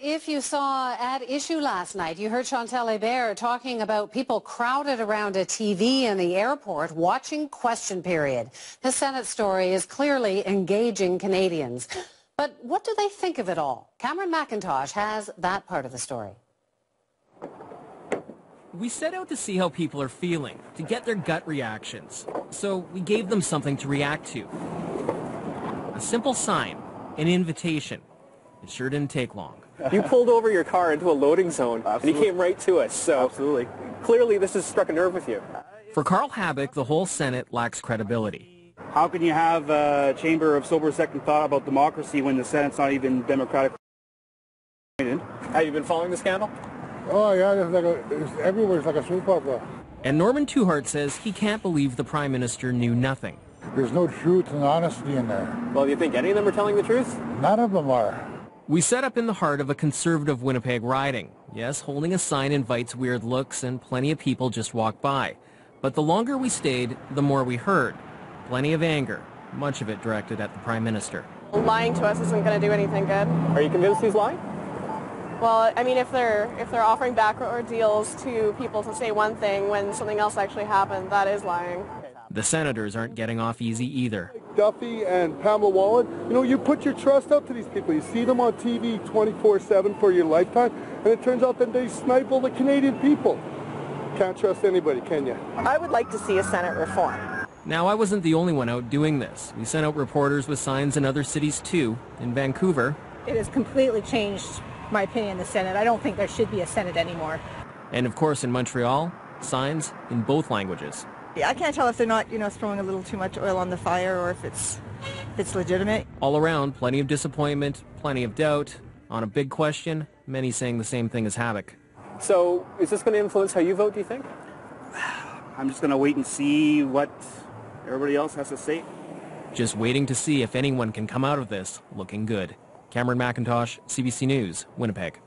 If you saw at issue last night, you heard Chantal Hébert talking about people crowded around a TV in the airport watching question period. The Senate story is clearly engaging Canadians. But what do they think of it all? Cameron MacIntosh has that part of the story. We set out to see how people are feeling, to get their gut reactions. So we gave them something to react to. A simple sign, an invitation. It sure didn't take long. You pulled over your car into a loading zone, Absolutely. and he came right to us. So Absolutely. clearly, this has struck a nerve with you. For Carl Habek, the whole Senate lacks credibility. How can you have a chamber of sober second thought about democracy when the Senate's not even democratic? Have you been following the scandal? Oh yeah, it's like a, it's everywhere. It's like a soap opera. And Norman Tuhart says he can't believe the Prime Minister knew nothing. There's no truth and honesty in there. Well, do you think any of them are telling the truth? None of them are. We set up in the heart of a conservative Winnipeg riding. Yes, holding a sign invites weird looks and plenty of people just walk by. But the longer we stayed, the more we heard. Plenty of anger, much of it directed at the Prime Minister. Lying to us isn't going to do anything good. Are you convinced he's lying? Well, I mean, if they're if they're offering backdoor deals to people to say one thing when something else actually happened, that is lying. The senators aren't getting off easy either. Duffy and Pamela Wallin, you know, you put your trust up to these people. You see them on TV 24-7 for your lifetime, and it turns out that they snipe all the Canadian people. Can't trust anybody, can you? I would like to see a Senate reform. Now, I wasn't the only one out doing this. We sent out reporters with signs in other cities too. In Vancouver, It has completely changed my opinion in the Senate. I don't think there should be a Senate anymore. and of course in Montreal, signs in both languages. I can't tell if they're not, you know, throwing a little too much oil on the fire or if it's if it's legitimate. All around, plenty of disappointment, plenty of doubt. On a big question, many saying the same thing as Havoc. So is this going to influence how you vote, do you think? I'm just going to wait and see what everybody else has to say. Just waiting to see if anyone can come out of this looking good. Cameron MacIntosh, CBC News, Winnipeg.